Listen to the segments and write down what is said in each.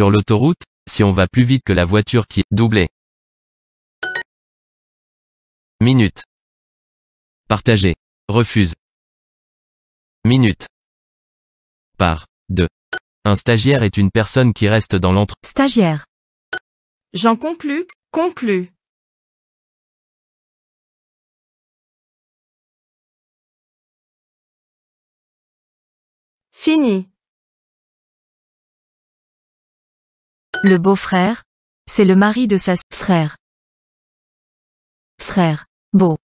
Sur l'autoroute, si on va plus vite que la voiture qui est doublée. Minute. Partager. Refuse. Minute. Par. 2. Un stagiaire est une personne qui reste dans l'entre... Stagiaire. J'en conclus, conclus. Fini. Le beau-frère. C'est le mari de sa s- frère. Frère. Beau.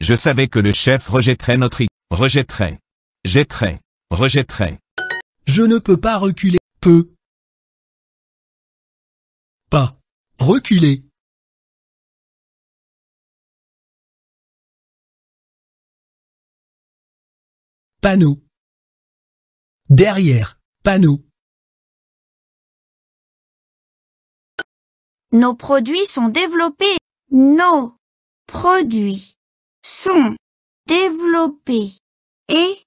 Je savais que le chef rejetterait notre i- rejetterait, jetterait, rejetterait. Je ne peux pas reculer. Peu. Pas. Reculer. Panneau. Derrière. Panneau. Nos produits sont développés. Nos produits sont développés et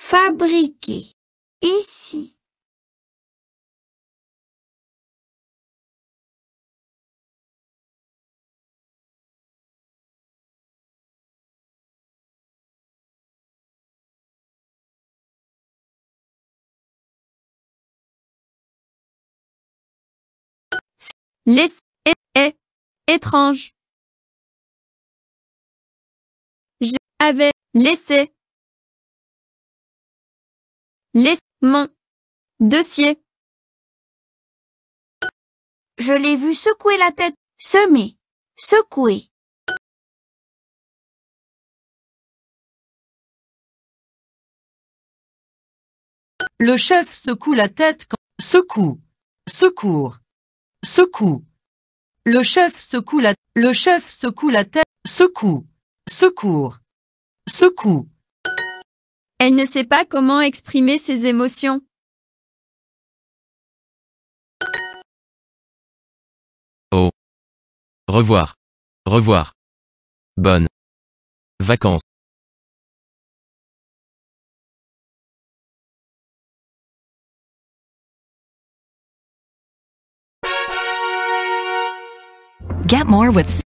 fabriqués ici. Laisse. est, est. Étrange. Je avais laissé. Laisse mon dossier. Je l'ai vu secouer la tête, semer, secouer. Le chef secoue la tête quand... Secoue. Secours. Secoue. Le chef secoue la... Le chef secoue la tête. Secoue. Secours. Secoue. Elle ne sait pas comment exprimer ses émotions. Revoir. Revoir. Bonne. Vacances. Get more with